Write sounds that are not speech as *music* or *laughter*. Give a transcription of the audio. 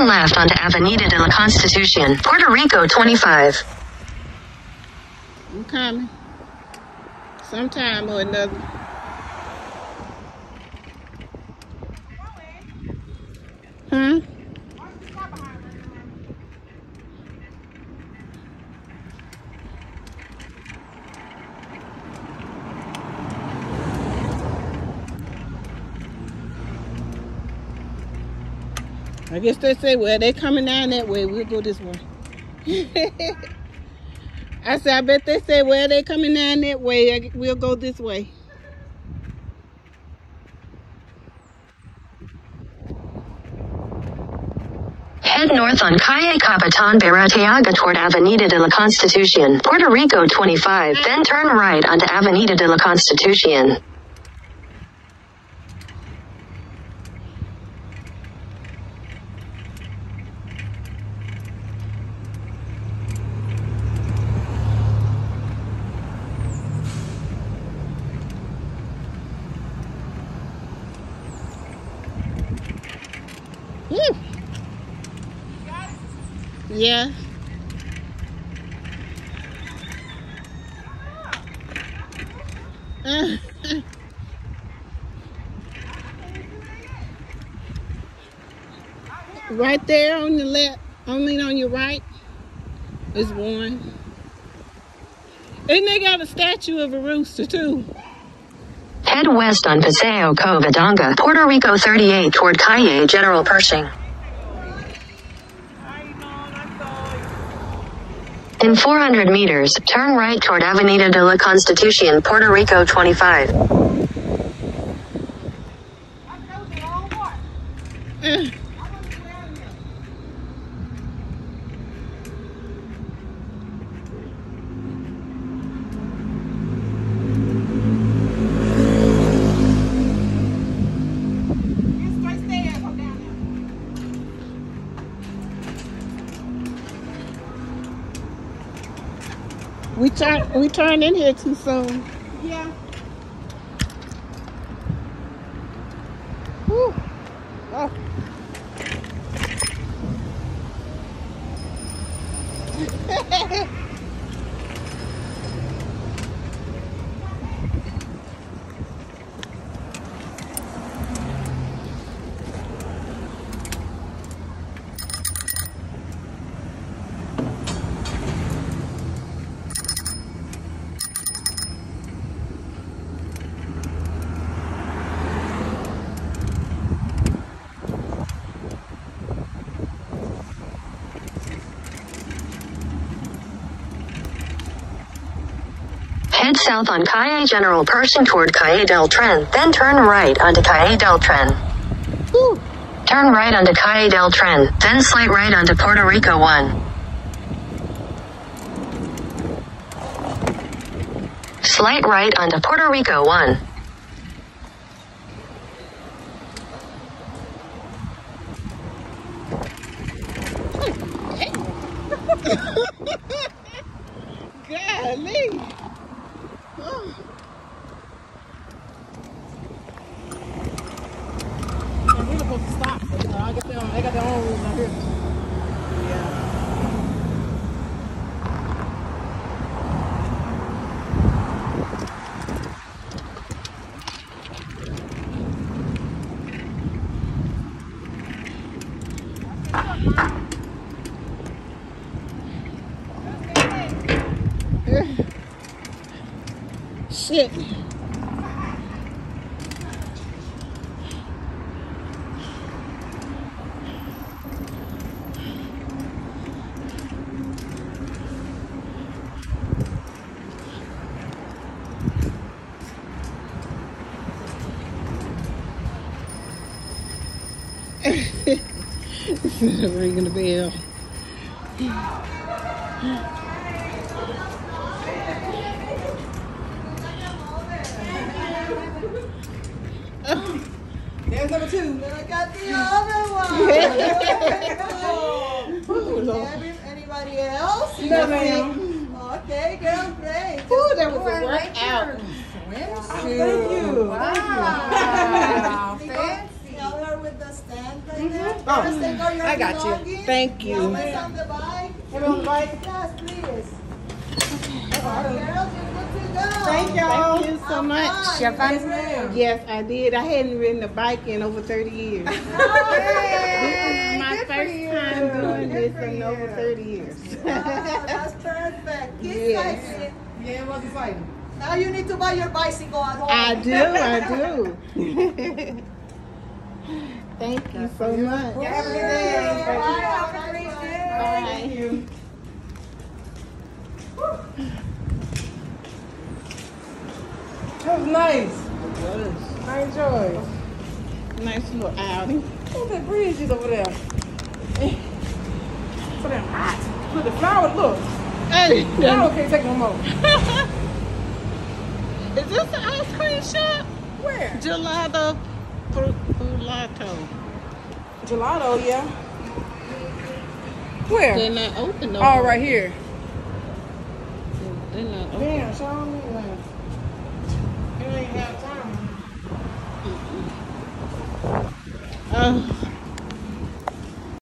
Turn left onto Avenida de la Constitucion, Puerto Rico 25. I'm coming. Sometime or another. Huh? I guess they say, well, they coming down that way. We'll go this way. *laughs* I said, I bet they say, well, they coming down that way. We'll go this way. Head north on Calle Capitan Baratiaga toward Avenida de la Constitucion, Puerto Rico 25, then turn right onto Avenida de la Constitucion. Yeah. *laughs* Right there on the left, only on your right, is one. And they got a statue of a rooster too. Head west on Paseo Covadonga, Puerto Rico 38 toward Calle General Pershing. In 400 meters, turn right toward Avenida de la Constitucion, Puerto Rico 25. We turn we turned in here too soon. Yeah. Whew. Oh. *laughs* south on Calle General Pershing toward Calle del Tren, then turn right onto Calle del Tren. Whew. Turn right onto Calle del Tren, then slight right onto Puerto Rico 1. Slight right onto Puerto Rico 1. *laughs* Golly. Oh. And we're supposed to stop. But, uh, I guess they, don't- they got their own rules out here. Yeah. Shit. *laughs* *laughs* Ringing the bell. Number two. Then I got the *laughs* other one. *laughs* Gabby, Anybody else? No, ma'am. Okay, girl, great. Ooh, that was a workout. Oh, thank you. Wow. Fancy. Tell her with the stand right there? Oh, Just take I got you. Thank you. Helmets on the bike. Have on the bike. Yes, please. Girls, you're good to go. Thank y'all. Thank you so much. Yes, ma'am. Yes, I did. I hadn't ridden a bike in over 30 years. Oh, *laughs* this is my good first time doing Good this in you. over 30 years. *laughs* Oh, that's perfect. Keep Yes. cycling. Yeah, it was exciting. Now you need to buy your bicycle at home. I do, I *laughs* do. Thank you so much. Yeah, have a good day. Bye, have a great day. Bye. Thank you. That was nice. It was. I enjoyed. Nice little outing. Look at that bridge is over there. *laughs* so damn hot. Look, at the flower, look. Hey. *laughs* The flower can't take no more. *laughs* is this the ice cream shop? Where? Gelato Gelato. Gelato, yeah. Where? They're not open though. Oh, right here. They're not open. Damn, show me ain't have time. Oh.